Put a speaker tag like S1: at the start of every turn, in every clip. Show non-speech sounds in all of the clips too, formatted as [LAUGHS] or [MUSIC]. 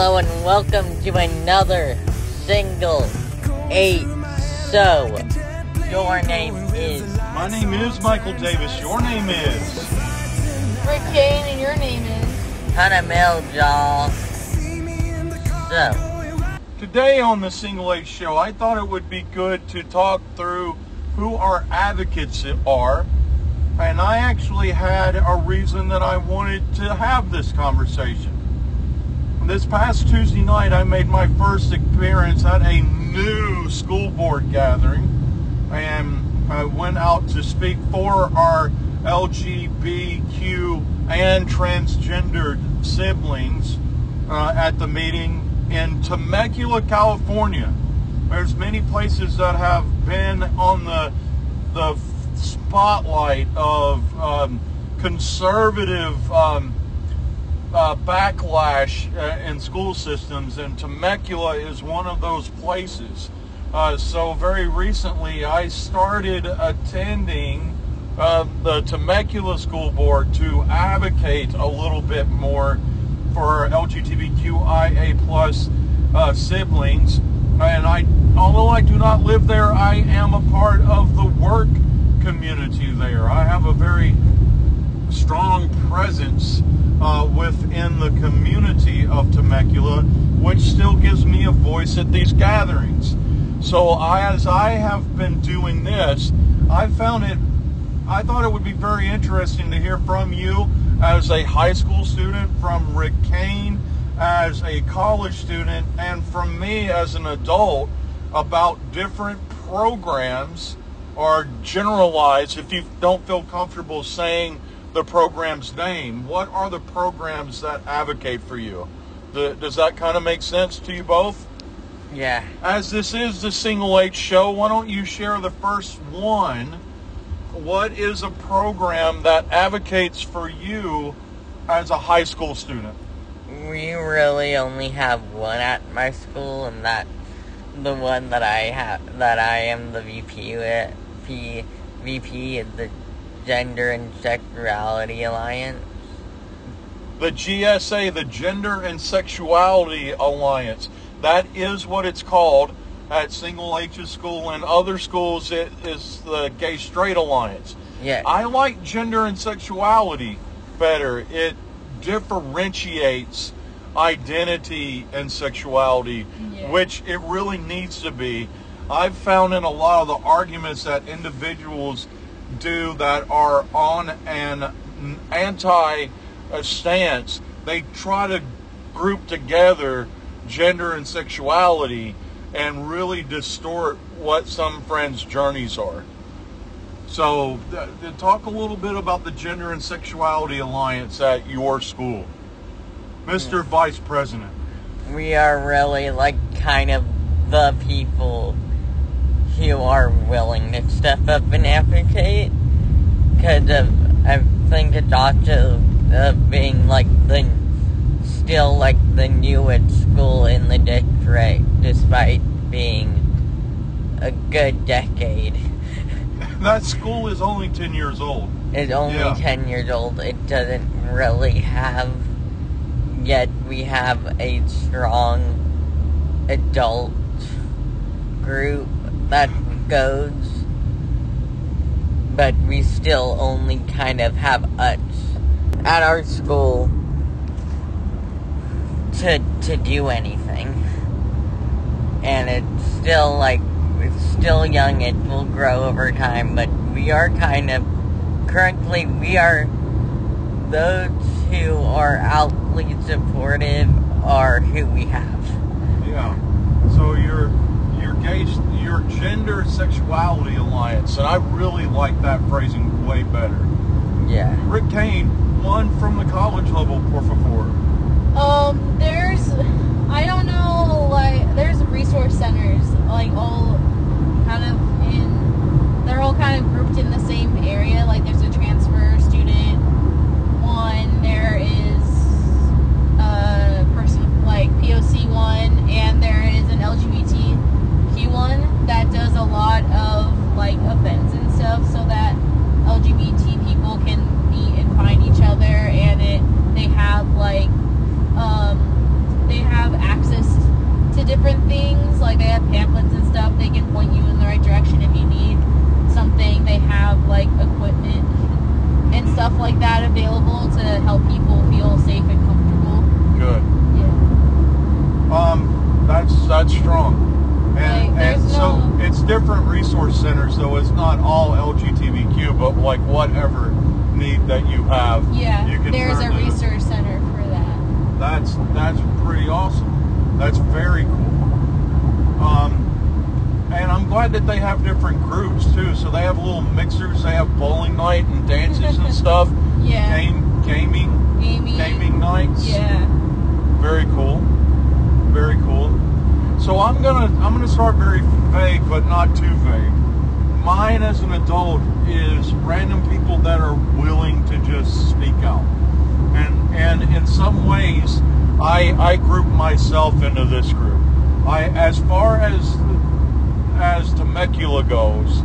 S1: Hello and welcome to another Single H Show. Your name is
S2: My name is Michael Davis. Your name is.
S3: Rick Kane, and your name is.
S1: Hunter Mill, So.
S2: Today on the Single H Show, I thought it would be good to talk through who our advocates are. And I actually had a reason that I wanted to have this conversation. This past Tuesday night, I made my first appearance at a new school board gathering. And I went out to speak for our LGBTQ and transgendered siblings uh, at the meeting in Temecula, California. There's many places that have been on the the spotlight of um, conservative um, uh, backlash uh, in school systems, and Temecula is one of those places. Uh, so very recently, I started attending uh, the Temecula School Board to advocate a little bit more for LGBTQIA plus uh, siblings. And I, although I do not live there, I am a part of the work community there. I have a very strong presence uh, within the community of Temecula, which still gives me a voice at these gatherings. So I, as I have been doing this, I found it, I thought it would be very interesting to hear from you as a high school student, from Rick Kane as a college student, and from me as an adult about different programs or generalize if you don't feel comfortable saying the program's name. What are the programs that advocate for you? The, does that kind of make sense to you both?
S1: Yeah.
S2: As this is the Single H show, why don't you share the first one? What is a program that advocates for you as a high school student?
S1: We really only have one at my school, and that's the one that I have that I am the VP with. P, VP of the Gender and Sexuality Alliance.
S2: The GSA, the Gender and Sexuality Alliance. That is what it's called at Single H's school and other schools. It is the Gay Straight Alliance.
S1: Yeah.
S2: I like gender and sexuality better. It differentiates identity and sexuality,
S3: Yeah.
S2: which it really needs to be. I've found in a lot of the arguments that individuals do that are on an anti uh, stance, they try to group together gender and sexuality and really distort what some friends' journeys are. So, th- th- talk a little bit about the Gender and Sexuality Alliance at your school, Mr. Vice President.
S1: we are really like kind of the people are willing to step up and advocate because of I think it's also uh, being like the still like the newest school in the district despite being a good decade. [LAUGHS]
S2: That school is only 10 years old.
S1: It's only
S2: Yeah.
S1: 10 years old. It doesn't really have, yet we have a strong adult group that goes, but we still only kind of have us at our school to, to do anything. And it's still like, it's still young, it will grow over time, but we are kind of currently we are those who are outly supportive are who we have.
S2: Yeah. So your your your gender sexuality alliance, and I really like that phrasing way better.
S1: Yeah.
S2: Rick Kane, one from the college level, por favor.
S3: Um, there's, I don't know, like, there's resource centers, like, all kind of in, they're all kind of grouped in the same area. Like, there's a transfer student one, there is a person, like, POC one, and there is an One that does a lot of, like, events and stuff so that LGBT people can meet and find each other, and it, they have, like, um, they they have access to different things. Like they have pamphlets and stuff. They can point you in the right direction if you need something. They have like equipment and stuff like that available to help people feel safe and comfortable.
S2: Good.
S3: Yeah.
S2: Um, that's that's strong. And,
S3: Like,
S2: and
S3: there's
S2: so
S3: no-
S2: it's different resource centers, though. It's not all LGBTQ, but like whatever need that you have,
S3: Yeah.
S2: you can
S3: There's a research center for that.
S2: That's that's pretty awesome. That's very cool. Um, and I'm glad that they have different groups too. So they have little mixers. They have bowling night and dances and [LAUGHS] stuff.
S3: Yeah.
S2: Game, gaming,
S3: Gaming.
S2: gaming nights.
S3: Yeah.
S2: Very cool. Very cool. So I'm gonna I'm gonna start very vague, but not too vague. Mine as an adult is random people that are willing to just speak out, and and in some ways, I I group myself into this group. I as far as as Temecula goes,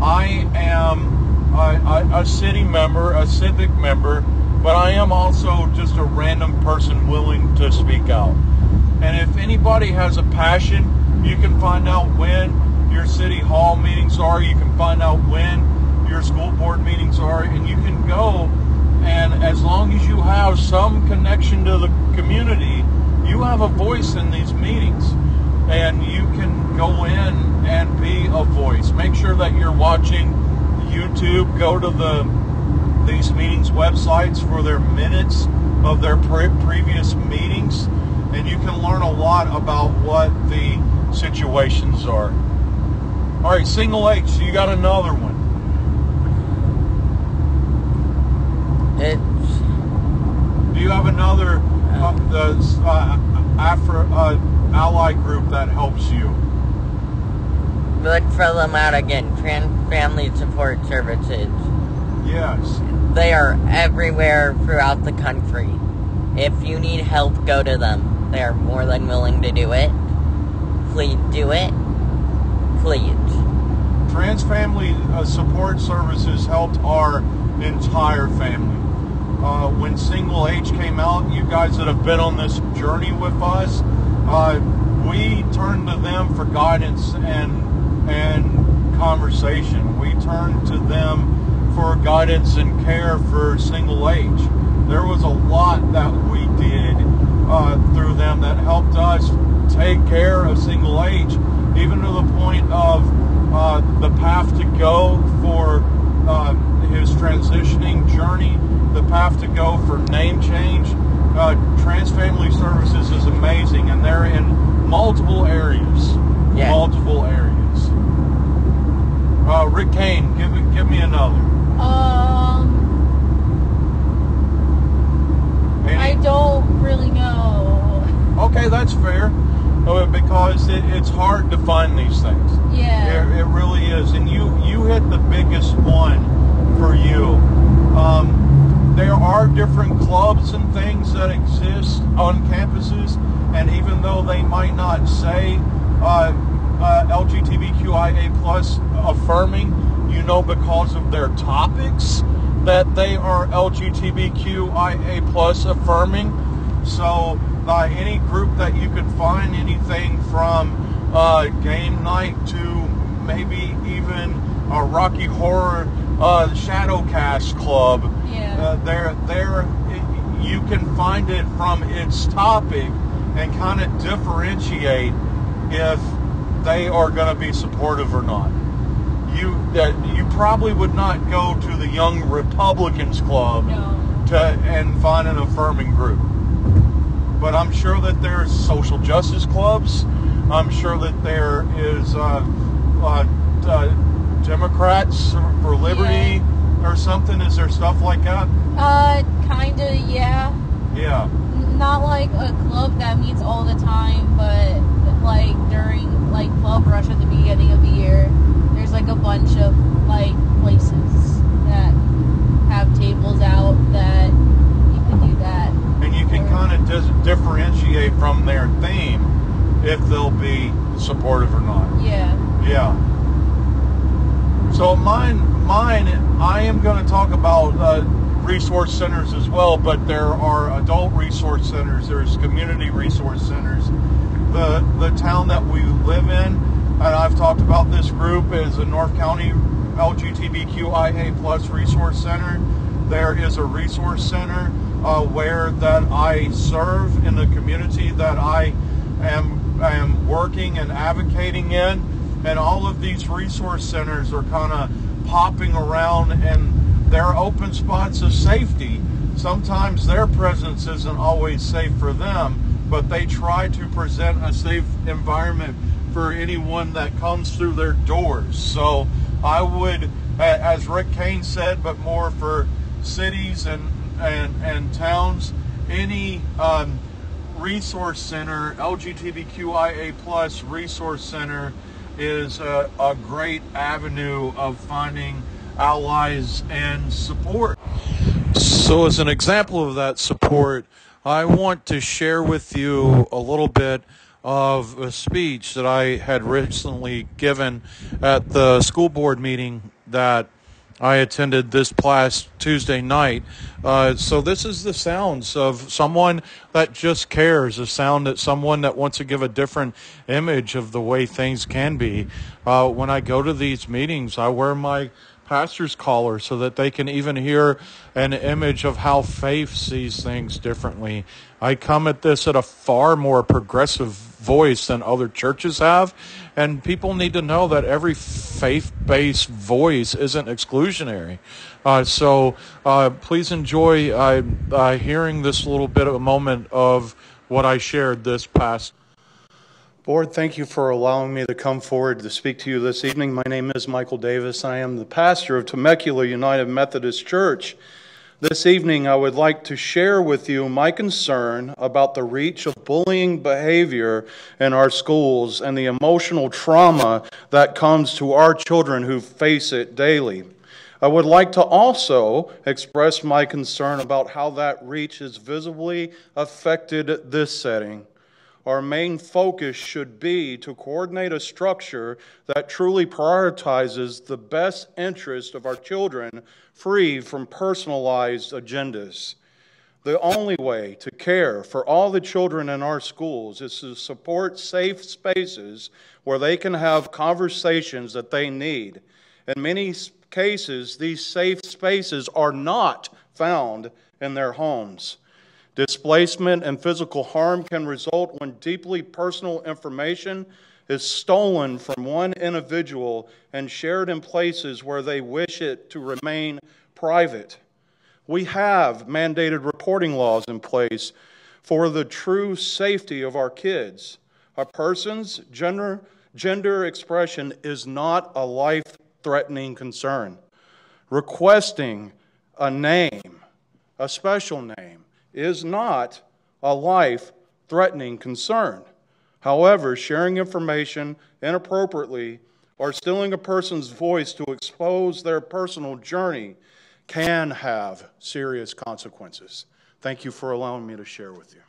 S2: I am a, a, a city member, a civic member, but I am also just a random person willing to speak out. And if anybody has a passion, you can find out when your city hall meetings are, you can find out when your school board meetings are, and you can go. And as long as you have some connection to the community, you have a voice in these meetings. And you can go in and be a voice. Make sure that you're watching YouTube. Go to the these meetings websites for their minutes of their pre- previous meetings, and you can learn a lot about what the situations are. All right, single H, you got another one.
S1: It's
S2: Do you have another uh, the uh, Afro uh, ally group that helps you?
S1: look for them out again. Trans Family Support Services.
S2: Yes.
S1: They are everywhere throughout the country. If you need help, go to them. They are more than willing to do it. Please do it. Please.
S2: Trans Family uh, Support Services helped our entire family. Uh, when Single H came out, you guys that have been on this journey with us, uh, we turned to them for guidance and and conversation. We turned to them for guidance and care for Single H. There was a lot that we uh, through them that helped us take care of Single H, even to the point of uh, the path to go for uh, his transitioning journey, the path to go for name change. Uh, Trans Family Services is amazing, and they're in multiple areas.
S1: Yeah.
S2: Multiple areas. Uh, Rick Kane, give give me another.
S3: Um,
S2: Any-
S3: I don't really know.
S2: Okay, that's fair. Uh, Because it, it's hard to find these things.
S3: Yeah.
S2: It, it really is, and you you hit the biggest one for you. Um, there are different clubs and things that exist on campuses, and even though they might not say uh, uh, LGBTQIA plus affirming, you know because of their topics that they are LGBTQIA plus affirming. So uh, any group that you can find anything from uh, game night to maybe even a Rocky Horror uh, Shadowcast Club,
S3: Yeah.
S2: uh, there, there, you can find it from its topic and kind of differentiate if they are going to be supportive or not. You that you probably would not go to the Young Republicans Club
S3: No.
S2: to and find an affirming group. But I'm sure that there's social justice clubs. I'm sure that there is uh, uh, uh, Democrats for Liberty or something. Is there stuff like that?
S3: Uh, kinda, yeah.
S2: Yeah.
S3: Not like a club that meets all the time, but like during like club rush at the beginning of the year, there's like a bunch of like places that have tables out that you can do that.
S2: Kind of dis- differentiate from their theme if they'll be supportive or not.
S3: Yeah.
S2: Yeah. So mine, mine, I am going to talk about uh, resource centers as well, but there are adult resource centers, there's community resource centers. The, the town that we live in, and I've talked about this group, is a North County LGBTQIA plus resource center. There is a resource center uh, where that I serve in the community that I am, am working and advocating in. And all of these resource centers are kind of popping around and they're open spots of safety. Sometimes their presence isn't always safe for them, but they try to present a safe environment for anyone that comes through their doors. So I would, as Rick Kane said, but more for cities and and, and towns, any um, resource center, LGBTQIA plus resource center is a, a great avenue of finding allies and support. So as an example of that support, I want to share with you a little bit of a speech that I had recently given at the school board meeting that I attended this past Tuesday night. Uh, so this is the sounds of someone that just cares, a sound that someone that wants to give a different image of the way things can be. Uh, when I go to these meetings, I wear my pastor's collar so that they can even hear an image of how faith sees things differently. I come at this at a far more progressive voice than other churches have. And people need to know that every faith based voice isn't exclusionary. Uh, so uh, please enjoy uh, uh, hearing this little bit of a moment of what I shared this past.
S4: Board, thank you for allowing me to come forward to speak to you this evening. My name is Michael Davis. I am the pastor of Temecula United Methodist Church. This evening, I would like to share with you my concern about the reach of bullying behavior in our schools and the emotional trauma that comes to our children who face it daily. I would like to also express my concern about how that reach has visibly affected this setting our main focus should be to coordinate a structure that truly prioritizes the best interest of our children, free from personalized agendas. The only way to care for all the children in our schools is to support safe spaces where they can have conversations that they need. In many cases, these safe spaces are not found in their homes. Displacement and physical harm can result when deeply personal information is stolen from one individual and shared in places where they wish it to remain private. We have mandated reporting laws in place for the true safety of our kids. A person's gender, gender expression is not a life threatening concern. Requesting a name, a special name, is not a life threatening concern. However, sharing information inappropriately or stealing a person's voice to expose their personal journey can have serious consequences. Thank you for allowing me to share with you.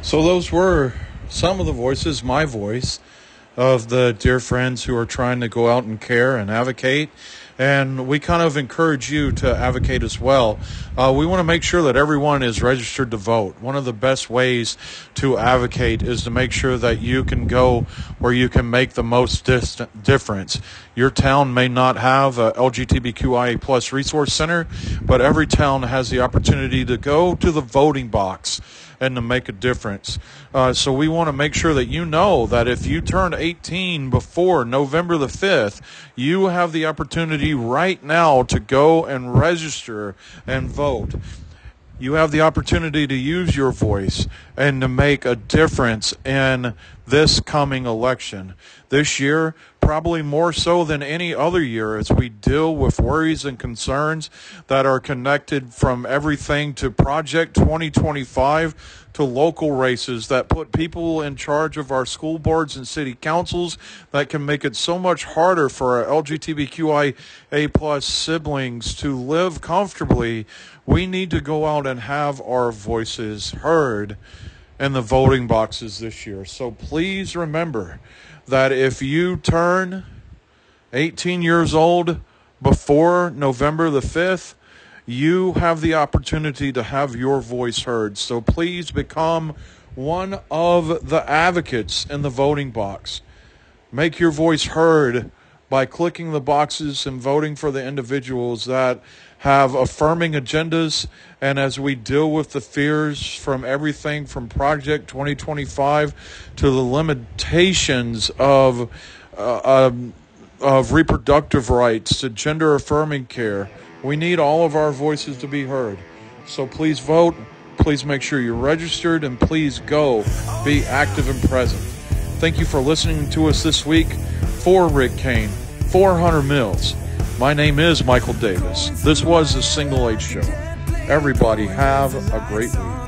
S2: So, those were some of the voices, my voice, of the dear friends who are trying to go out and care and advocate and we kind of encourage you to advocate as well. Uh, we want to make sure that everyone is registered to vote. One of the best ways to advocate is to make sure that you can go where you can make the most distant difference. Your town may not have a LGBTQIA plus resource center, but every town has the opportunity to go to the voting box and to make a difference. Uh, so we want to make sure that you know that if you turn 18 before November the 5th, you have the opportunity right now to go and register and vote. You have the opportunity to use your voice and to make a difference in this coming election. This year, probably more so than any other year, as we deal with worries and concerns that are connected from everything to Project 2025 to local races that put people in charge of our school boards and city councils that can make it so much harder for our LGBTQIA plus siblings to live comfortably. We need to go out and have our voices heard in the voting boxes this year. So please remember that if you turn 18 years old before November the 5th, you have the opportunity to have your voice heard. So please become one of the advocates in the voting box. Make your voice heard by clicking the boxes and voting for the individuals that have affirming agendas. And as we deal with the fears from everything from Project 2025 to the limitations of uh, um, of reproductive rights to gender affirming care, we need all of our voices to be heard. So please vote. Please make sure you're registered and please go be active and present. Thank you for listening to us this week. For Rick Kane, for Hunter Mills, my name is Michael Davis. This was the Single H Show. Everybody have a great week.